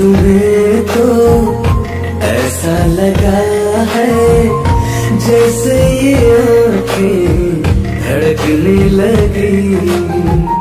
तुम्हें तो ऐसा लगा है जैसे ये आँखें धड़कने लगी।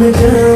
the girl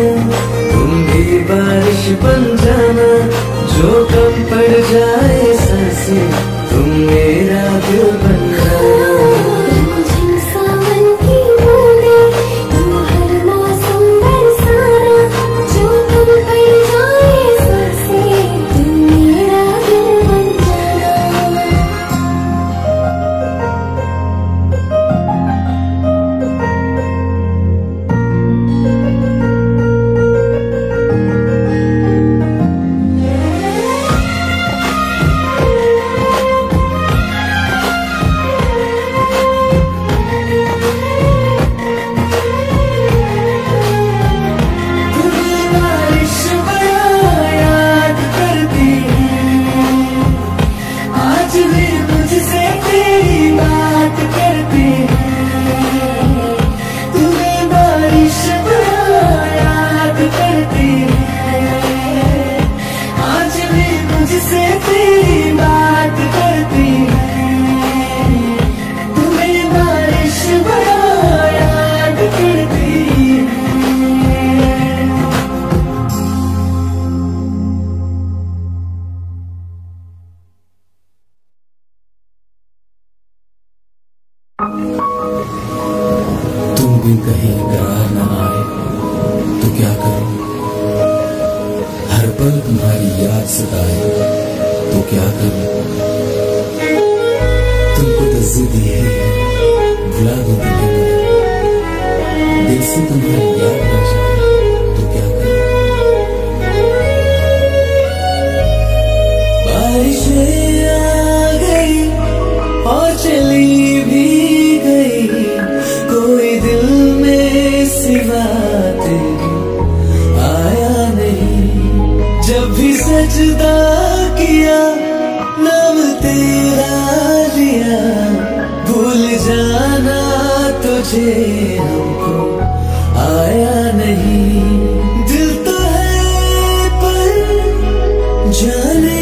जाने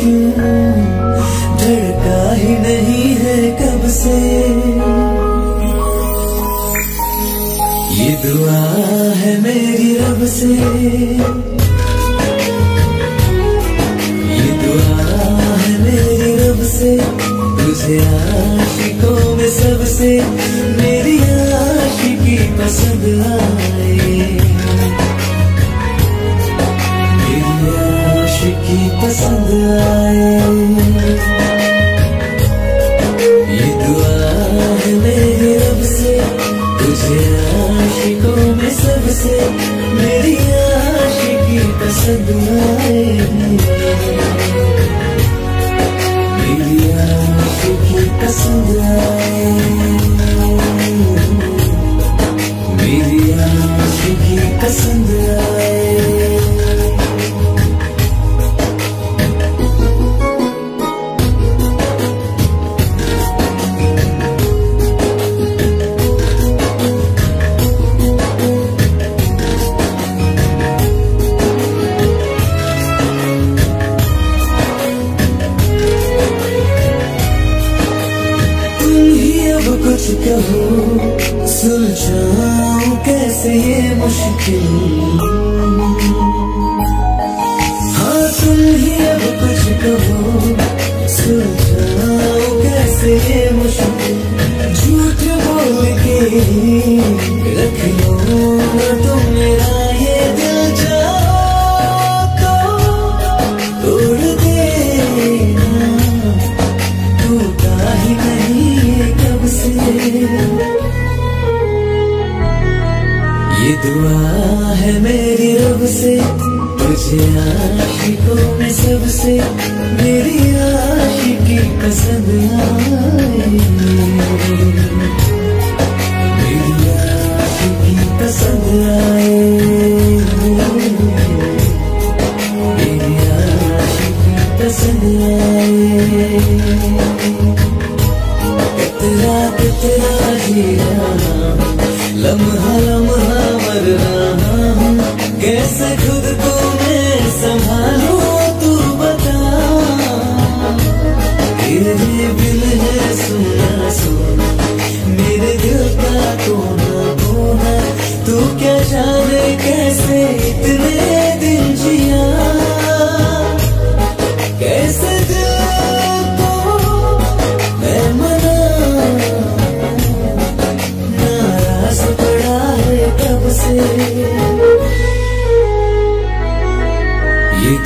क्यों? धड़का ही नहीं है कब से? ये दुआ है मेरी रब से। ये दुआ है मेरी रब से। तुझे आशिकों में सबसे मेरी आशिकी पसंद आए। ही पसंद आए। कितना कितना जिया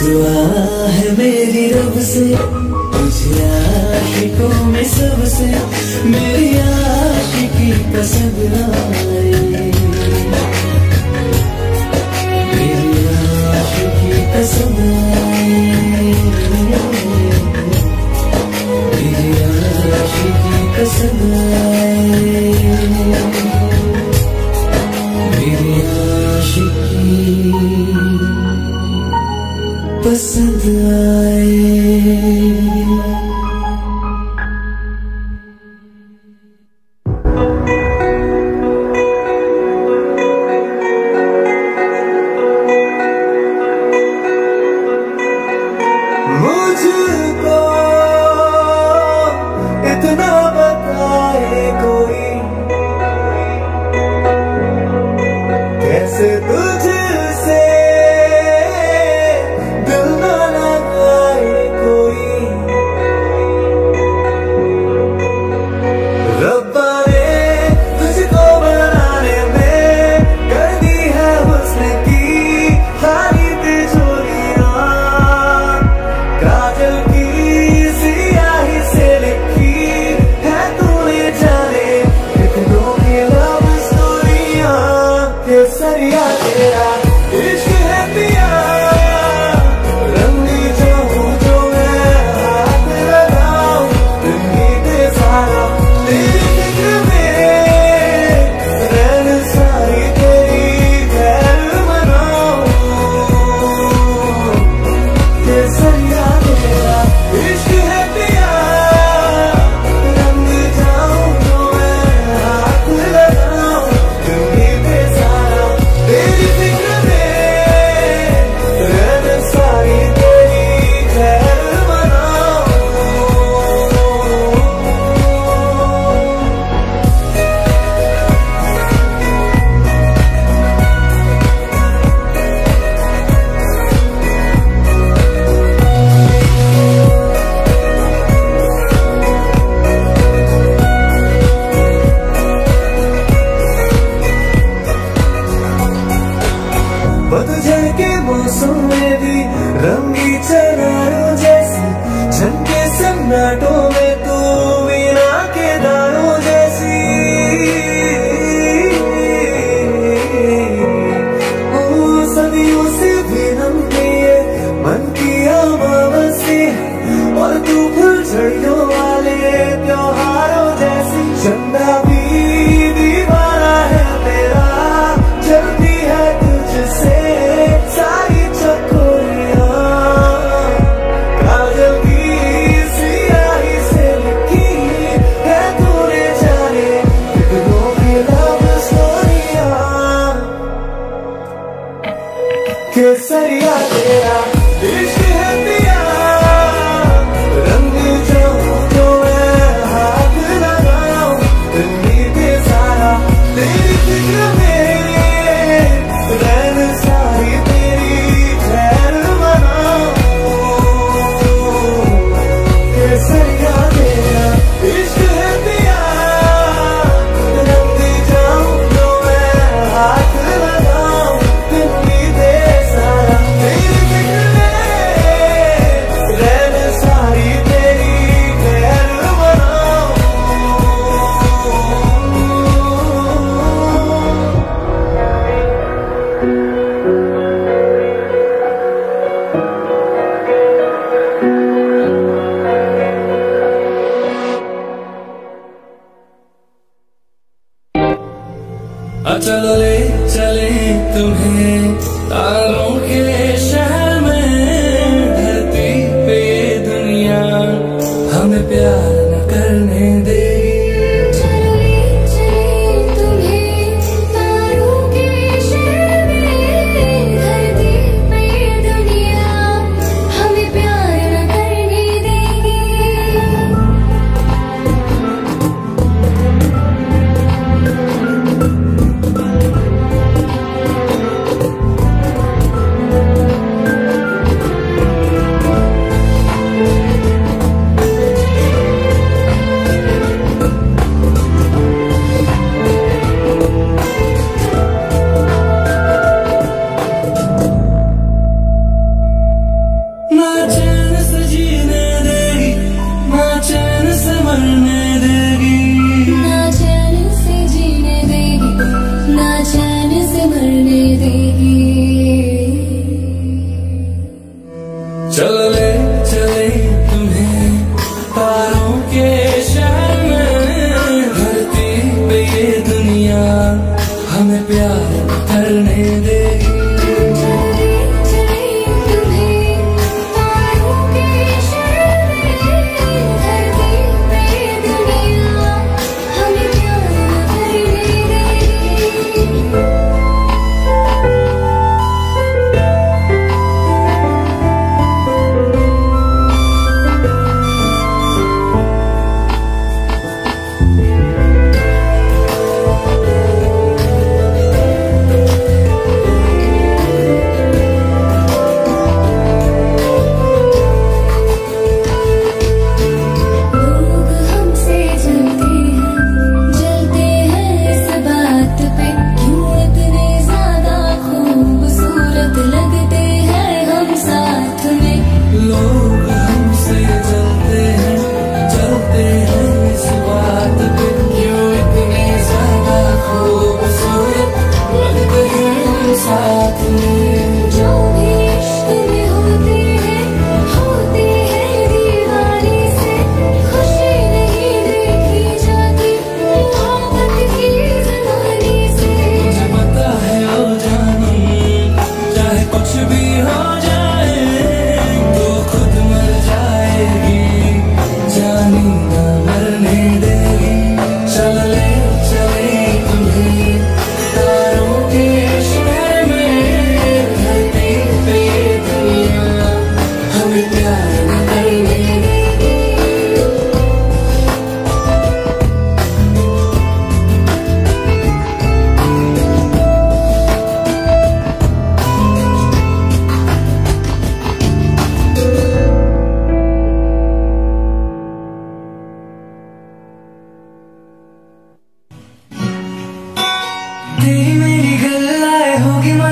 दुआ है मेरी रब से तुझे आशिकों में सबसे मेरी आशिकी का सदना Listen to 不管怎样。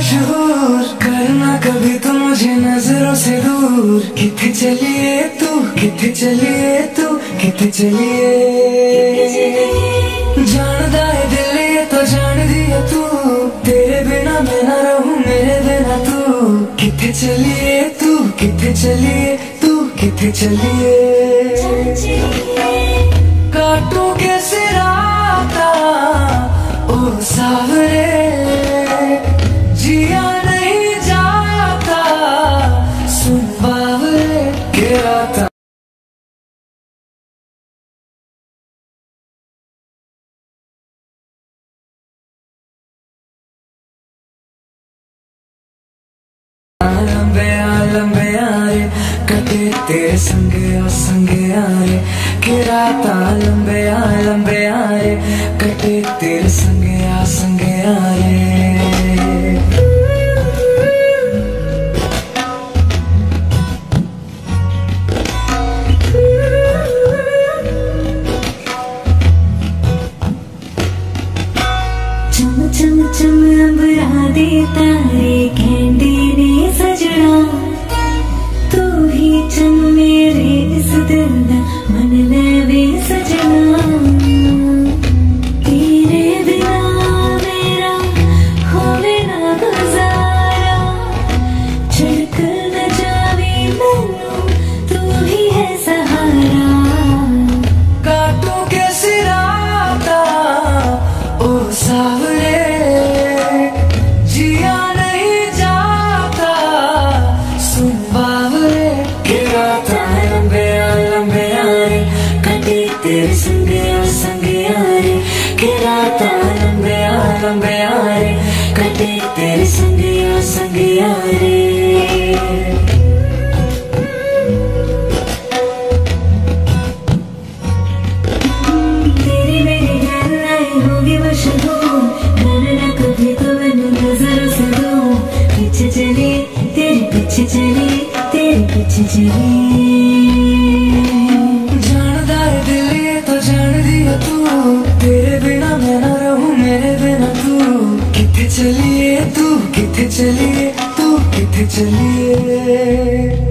मशहूर करना कभी तो मुझे नज़रों से दूर। कित चलिए तू कित चलिए तू कित चलिए। जानदा है दिल ये तो जान दिया तू। तेरे बिना मैं ना रहूँ, मेरे बिना तू। कित चलिए तू कित चलिए तू कित चलिए। गिरा था लंबे आए कटे तेरे संगे और संगे आए गिरा ताल चम अब देता है। dia चलिए तू किथे चलिए तू? किथे चलिए